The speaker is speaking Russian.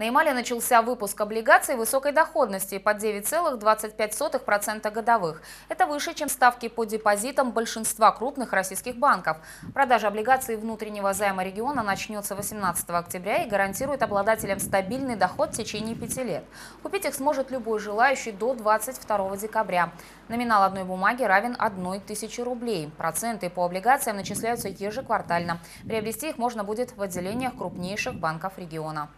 На Ямале начался выпуск облигаций высокой доходности под 9,25% годовых. Это выше, чем ставки по депозитам большинства крупных российских банков. Продажа облигаций внутреннего займа региона начнется 18 октября и гарантирует обладателям стабильный доход в течение пяти лет. Купить их сможет любой желающий до 22 декабря. Номинал одной бумаги равен 1 тысяче рублей. Проценты по облигациям начисляются ежеквартально. Приобрести их можно будет в отделениях крупнейших банков региона.